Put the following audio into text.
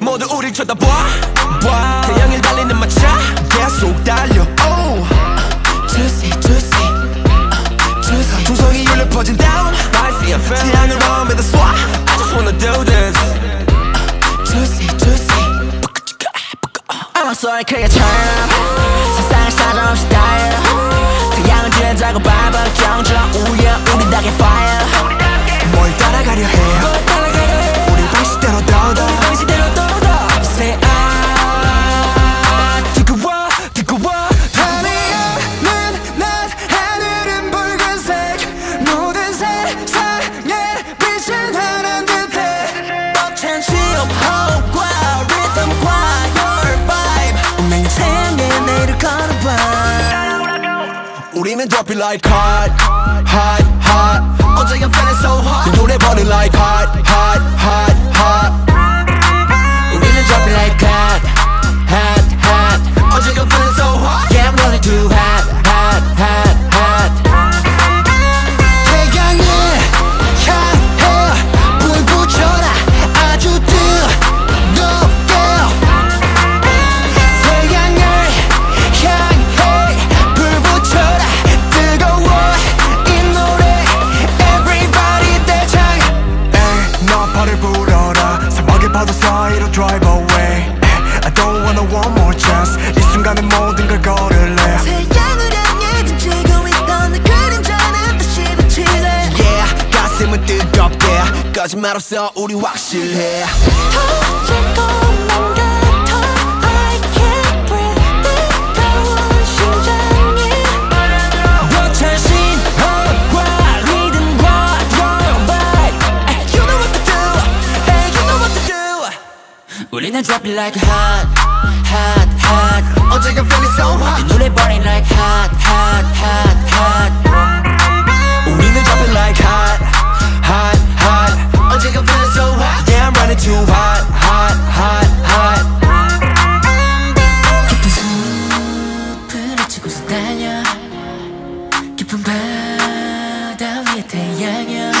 모두 우릴 쳐다봐 봐. 태양을 달리는 마차 계속 달려 oh. Juicy juicy juicy 중성이 울려 퍼진 down 태양을 마음에다 쏴 I just wanna do this Juicy juicy I'm a soul creature 세상을 사정 스타일 태양은 뒤에자고 밟아 경적 우연 우리는 drop it like hot hot hot 어제 I'm feeling so hot 이 노래 burning like hot hot hot 발을 불어라. 사막의 파도 사이로 drive away. I don't wanna one more chance. 이 순간에 모든 걸 걸을래. 태양을 향해 등지고 있던 내 그림자는 다시 비치네 Yeah 가슴은 뜨겁게. 거짓말 없어 우리 확실해. 터질 것만 우리는 drop it like hot hot hot 어제가 feeling so hot 이 노래 burning like hot hot hot hot 우리는 drop it like hot hot hot 어제가 feeling so hot Yeah I'm running too hot hot hot hot 깊은 숲을 헤치고서 달려 깊은 바다 위에 태양여